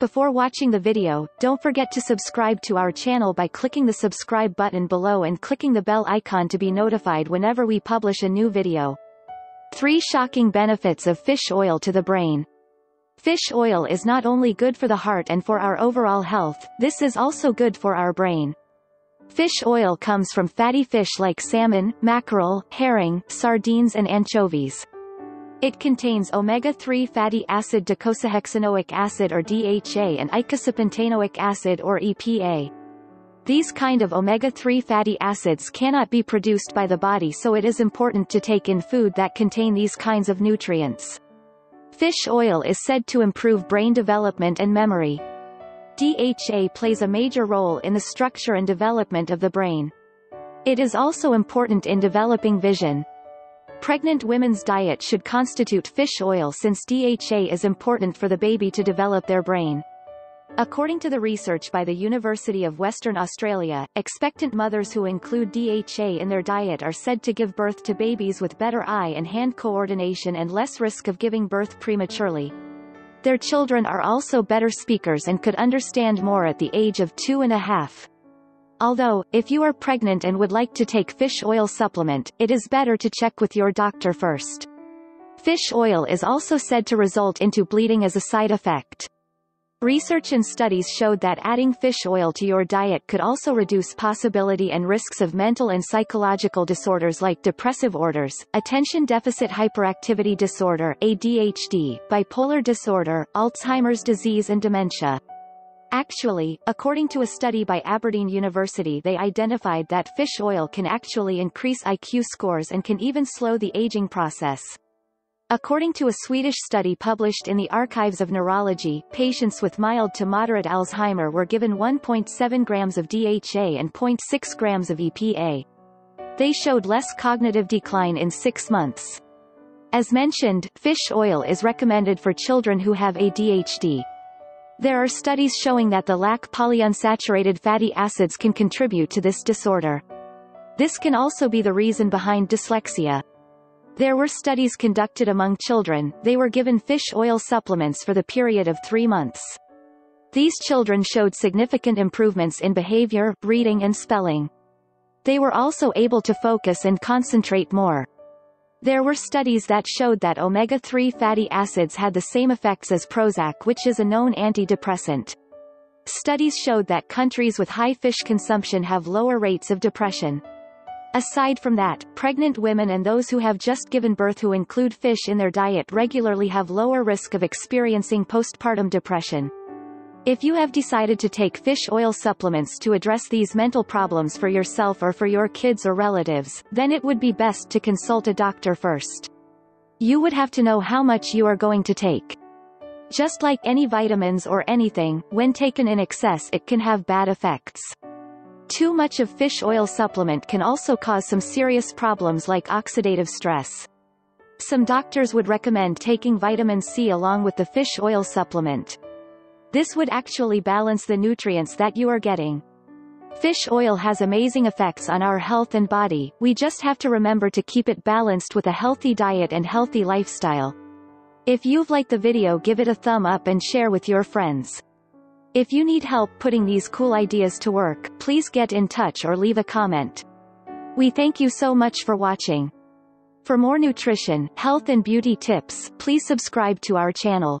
Before watching the video, don't forget to subscribe to our channel by clicking the subscribe button below and clicking the bell icon to be notified whenever we publish a new video. 3 Shocking Benefits of Fish Oil to the Brain Fish oil is not only good for the heart and for our overall health, this is also good for our brain. Fish oil comes from fatty fish like salmon, mackerel, herring, sardines and anchovies. It contains omega-3 fatty acid docosahexaenoic acid or DHA and eicosapentaenoic acid or EPA. These kind of omega-3 fatty acids cannot be produced by the body so it is important to take in food that contain these kinds of nutrients. Fish oil is said to improve brain development and memory. DHA plays a major role in the structure and development of the brain. It is also important in developing vision, Pregnant women's diet should constitute fish oil since DHA is important for the baby to develop their brain. According to the research by the University of Western Australia, expectant mothers who include DHA in their diet are said to give birth to babies with better eye and hand coordination and less risk of giving birth prematurely. Their children are also better speakers and could understand more at the age of two and a half. Although, if you are pregnant and would like to take fish oil supplement, it is better to check with your doctor first. Fish oil is also said to result into bleeding as a side effect. Research and studies showed that adding fish oil to your diet could also reduce possibility and risks of mental and psychological disorders like depressive orders, attention deficit hyperactivity disorder ADHD, bipolar disorder, Alzheimer's disease and dementia. Actually, according to a study by Aberdeen University they identified that fish oil can actually increase IQ scores and can even slow the aging process. According to a Swedish study published in the Archives of Neurology, patients with mild to moderate Alzheimer were given 1.7 grams of DHA and 0.6 grams of EPA. They showed less cognitive decline in six months. As mentioned, fish oil is recommended for children who have ADHD. There are studies showing that the lack of polyunsaturated fatty acids can contribute to this disorder. This can also be the reason behind dyslexia. There were studies conducted among children, they were given fish oil supplements for the period of three months. These children showed significant improvements in behavior, reading and spelling. They were also able to focus and concentrate more. There were studies that showed that omega-3 fatty acids had the same effects as Prozac which is a known antidepressant. Studies showed that countries with high fish consumption have lower rates of depression. Aside from that, pregnant women and those who have just given birth who include fish in their diet regularly have lower risk of experiencing postpartum depression. If you have decided to take fish oil supplements to address these mental problems for yourself or for your kids or relatives, then it would be best to consult a doctor first. You would have to know how much you are going to take. Just like any vitamins or anything, when taken in excess it can have bad effects. Too much of fish oil supplement can also cause some serious problems like oxidative stress. Some doctors would recommend taking vitamin C along with the fish oil supplement. This would actually balance the nutrients that you are getting. Fish oil has amazing effects on our health and body, we just have to remember to keep it balanced with a healthy diet and healthy lifestyle. If you've liked the video give it a thumb up and share with your friends. If you need help putting these cool ideas to work, please get in touch or leave a comment. We thank you so much for watching. For more nutrition, health and beauty tips, please subscribe to our channel.